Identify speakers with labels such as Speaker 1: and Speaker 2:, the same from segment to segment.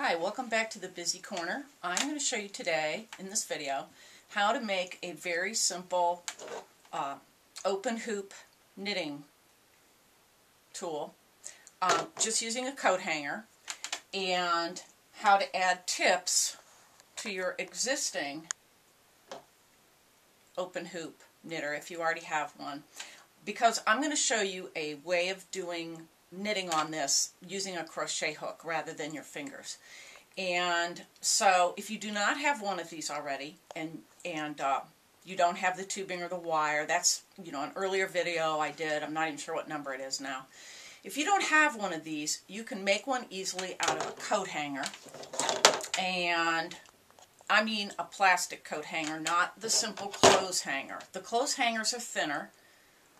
Speaker 1: Hi, welcome back to the Busy Corner. I'm going to show you today, in this video, how to make a very simple uh, open hoop knitting tool um, just using a coat hanger and how to add tips to your existing open hoop knitter if you already have one because I'm going to show you a way of doing knitting on this using a crochet hook rather than your fingers. And so if you do not have one of these already and and uh, you don't have the tubing or the wire, that's you know an earlier video I did, I'm not even sure what number it is now. If you don't have one of these, you can make one easily out of a coat hanger. And I mean a plastic coat hanger, not the simple clothes hanger. The clothes hangers are thinner.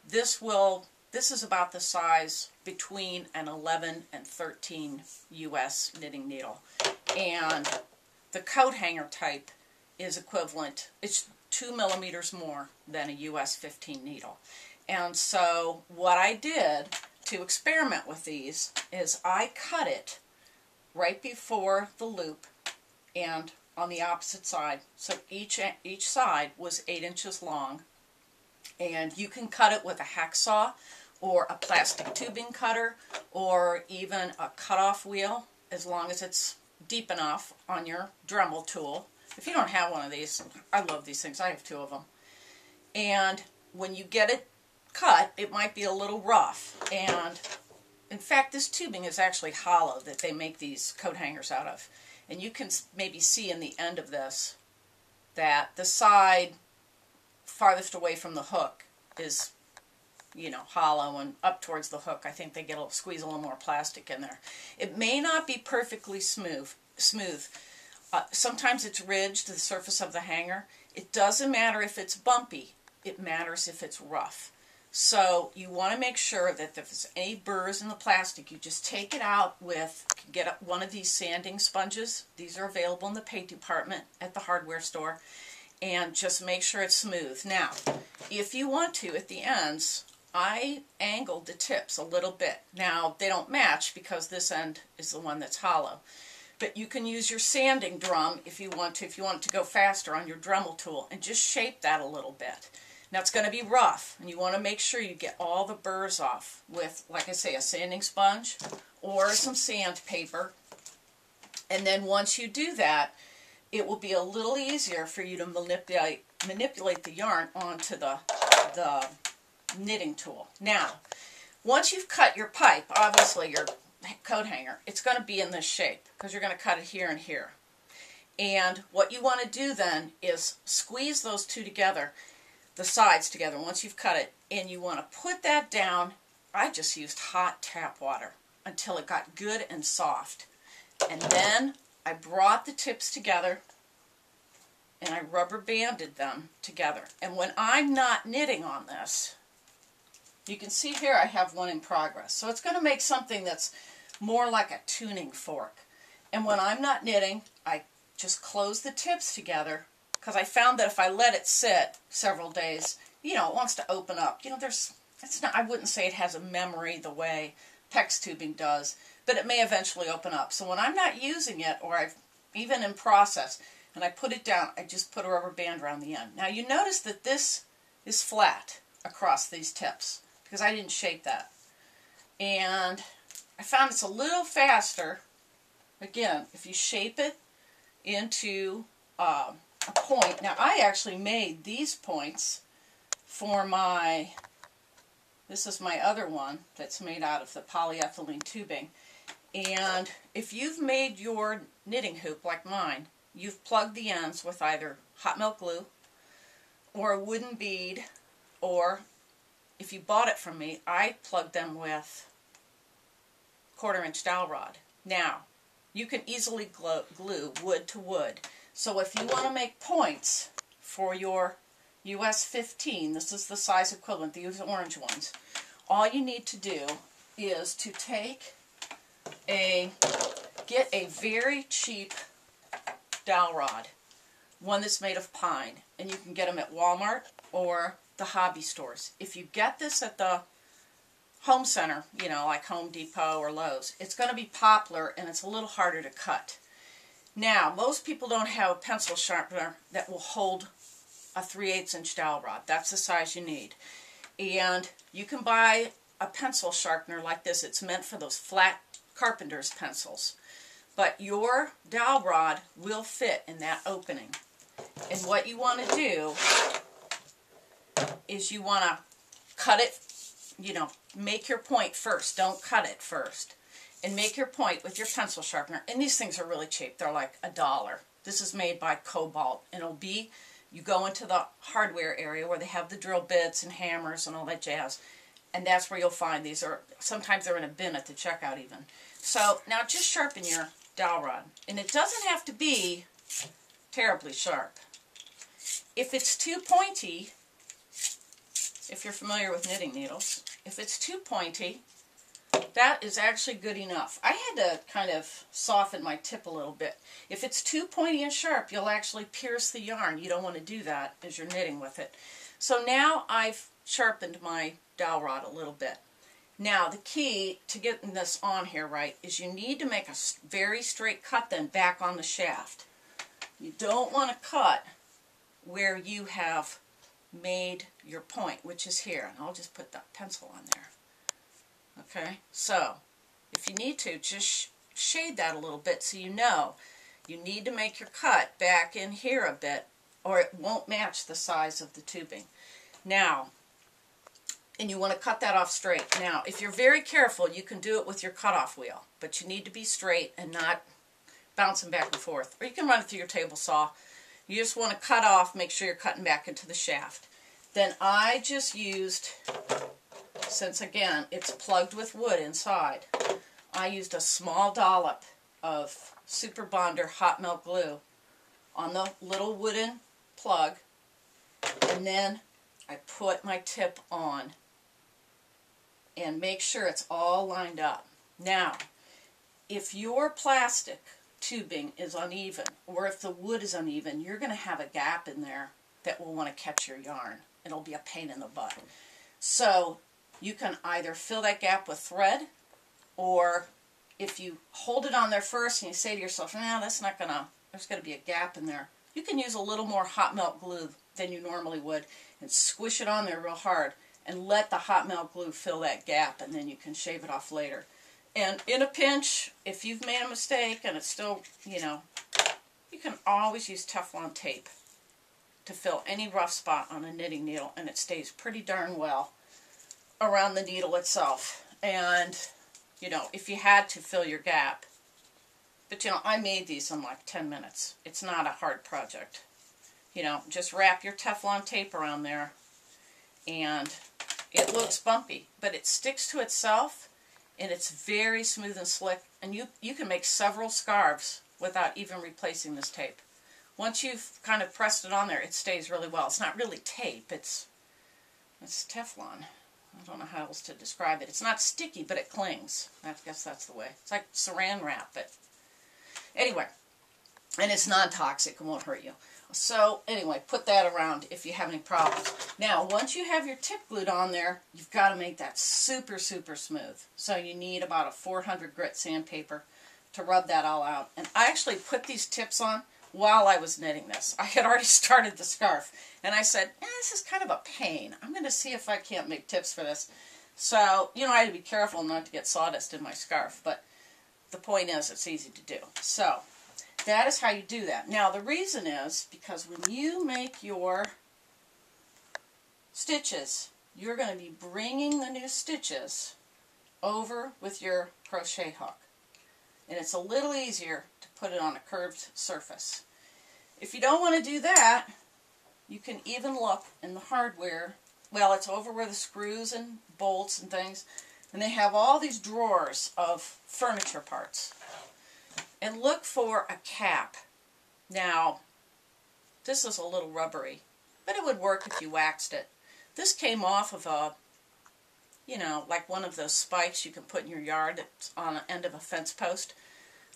Speaker 1: This will this is about the size between an 11 and 13 US knitting needle. And the coat hanger type is equivalent, it's two millimeters more than a US 15 needle. And so what I did to experiment with these is I cut it right before the loop and on the opposite side. So each, each side was 8 inches long. And you can cut it with a hacksaw or a plastic tubing cutter or even a cutoff wheel as long as it's deep enough on your Dremel tool. If you don't have one of these, I love these things. I have two of them. And when you get it cut, it might be a little rough. And in fact, this tubing is actually hollow that they make these coat hangers out of. And you can maybe see in the end of this that the side farthest away from the hook is you know, hollow and up towards the hook. I think they get a squeeze a little more plastic in there. It may not be perfectly smooth. Smooth. Uh, sometimes it's ridged to the surface of the hanger. It doesn't matter if it's bumpy. It matters if it's rough. So you want to make sure that if there's any burrs in the plastic, you just take it out with, get one of these sanding sponges. These are available in the paint department at the hardware store. And just make sure it's smooth. Now, if you want to, at the ends, I angled the tips a little bit. Now, they don't match because this end is the one that's hollow. But you can use your sanding drum if you want to, if you want to go faster on your Dremel tool, and just shape that a little bit. Now it's going to be rough, and you want to make sure you get all the burrs off with, like I say, a sanding sponge or some sandpaper. And then once you do that, it will be a little easier for you to manipulate manipulate the yarn onto the the knitting tool. Now, once you've cut your pipe, obviously your coat hanger, it's going to be in this shape because you're going to cut it here and here. And what you want to do then is squeeze those two together, the sides together once you've cut it, and you want to put that down. I just used hot tap water until it got good and soft. And then I brought the tips together and I rubber banded them together. And when I'm not knitting on this, you can see here I have one in progress. So it's going to make something that's more like a tuning fork. And when I'm not knitting, I just close the tips together because I found that if I let it sit several days, you know, it wants to open up. You know, there's, it's not, I wouldn't say it has a memory the way PEX tubing does, but it may eventually open up. So when I'm not using it, or I've even in process, and I put it down, I just put a rubber band around the end. Now you notice that this is flat across these tips because I didn't shape that. And I found it's a little faster, again, if you shape it into uh, a point. Now, I actually made these points for my, this is my other one that's made out of the polyethylene tubing. And if you've made your knitting hoop like mine, you've plugged the ends with either hot melt glue or a wooden bead or if you bought it from me, I plugged them with quarter inch dowel rod. Now, you can easily glue, glue wood to wood. So if you want to make points for your US 15, this is the size equivalent, these orange ones, all you need to do is to take a, get a very cheap dowel rod, one that's made of pine, and you can get them at Walmart or the hobby stores. If you get this at the home center, you know, like Home Depot or Lowe's, it's going to be poplar and it's a little harder to cut. Now, most people don't have a pencil sharpener that will hold a 3 8 inch dowel rod. That's the size you need. And you can buy a pencil sharpener like this. It's meant for those flat carpenter's pencils. But your dowel rod will fit in that opening. And what you want to do is you want to cut it, you know, make your point first. Don't cut it first. And make your point with your pencil sharpener. And these things are really cheap. They're like a dollar. This is made by Kobalt. And it'll be, you go into the hardware area where they have the drill bits and hammers and all that jazz. And that's where you'll find these. Or sometimes they're in a bin at the checkout even. So now just sharpen your dowel rod. And it doesn't have to be terribly sharp. If it's too pointy, if you're familiar with knitting needles, if it's too pointy, that is actually good enough. I had to kind of soften my tip a little bit. If it's too pointy and sharp, you'll actually pierce the yarn. You don't want to do that as you're knitting with it. So now I've sharpened my dowel rod a little bit. Now the key to getting this on here right is you need to make a very straight cut then back on the shaft. You don't want to cut where you have made your point, which is here. And I'll just put that pencil on there. Okay, so if you need to, just shade that a little bit so you know you need to make your cut back in here a bit or it won't match the size of the tubing. Now, and you want to cut that off straight. Now, if you're very careful, you can do it with your cutoff wheel, but you need to be straight and not bouncing back and forth. Or you can run it through your table saw. You just want to cut off, make sure you're cutting back into the shaft. Then I just used, since again, it's plugged with wood inside, I used a small dollop of Surebonder hot melt glue on the little wooden plug, and then I put my tip on and make sure it's all lined up. Now, if your plastic tubing is uneven or if the wood is uneven, you're going to have a gap in there that will want to catch your yarn. It'll be a pain in the butt. So you can either fill that gap with thread or if you hold it on there first and you say to yourself, nah, that's not going to, there's going to be a gap in there, you can use a little more hot melt glue than you normally would and squish it on there real hard and let the hot melt glue fill that gap and then you can shave it off later. And in a pinch, if you've made a mistake and it's still, you know, you can always use Teflon tape to fill any rough spot on a knitting needle and it stays pretty darn well around the needle itself. And, you know, if you had to fill your gap, but you know, I made these in like 10 minutes. It's not a hard project. You know, just wrap your Teflon tape around there and it looks bumpy, but it sticks to itself and it's very smooth and slick and you, you can make several scarves without even replacing this tape. Once you've kind of pressed it on there, it stays really well. It's not really tape, it's, it's Teflon. I don't know how else to describe it. It's not sticky, but it clings. I guess that's the way. It's like saran wrap, but anyway. And it's non-toxic, and won't hurt you. So anyway, put that around if you have any problems. Now, once you have your tip glued on there, you've got to make that super, super smooth. So you need about a 400 grit sandpaper to rub that all out. And I actually put these tips on while I was knitting this. I had already started the scarf. And I said, eh, this is kind of a pain. I'm going to see if I can't make tips for this. So, you know, I had to be careful not to get sawdust in my scarf. But the point is, it's easy to do. So, that is how you do that. Now the reason is because when you make your stitches, you're going to be bringing the new stitches over with your crochet hook. And it's a little easier to put it on a curved surface. If you don't want to do that, you can even look in the hardware. Well, it's over where the screws and bolts and things. And they have all these drawers of furniture parts and look for a cap. Now, this is a little rubbery, but it would work if you waxed it. This came off of a, you know, like one of those spikes you can put in your yard that's on the end of a fence post.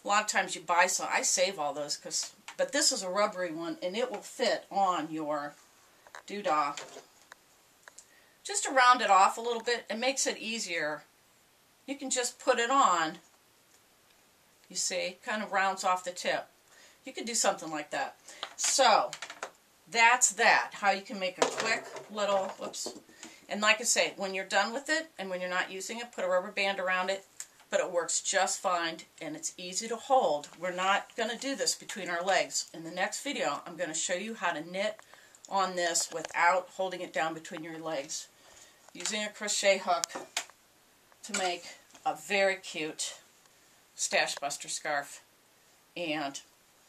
Speaker 1: A lot of times you buy some, I save all those, because, but this is a rubbery one, and it will fit on your doodah. Just to round it off a little bit, it makes it easier. You can just put it on you see, kind of rounds off the tip. You could do something like that. So, that's that. How you can make a quick little, whoops. And like I say, when you're done with it and when you're not using it, put a rubber band around it. But it works just fine and it's easy to hold. We're not going to do this between our legs. In the next video, I'm going to show you how to knit on this without holding it down between your legs. Using a crochet hook to make a very cute Stash Buster scarf and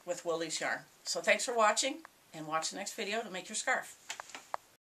Speaker 1: with Wool-Ease yarn. So thanks for watching and watch the next video to make your scarf.